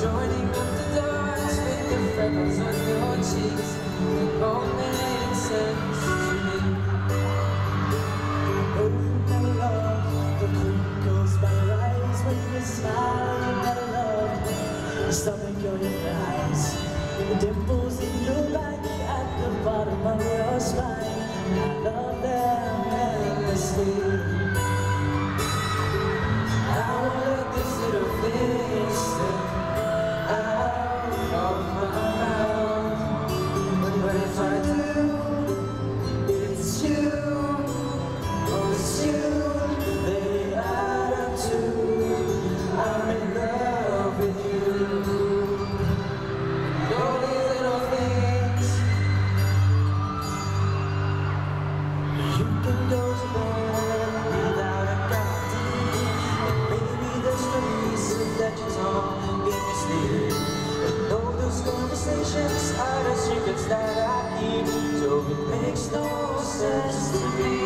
Joining up the dots with the freckles on your cheeks It all makes sense to me. Oh, my love, the crinkles by your eyes When you smile, you never love Your stomach or your thighs The dimples that I keep. So it makes no sense to me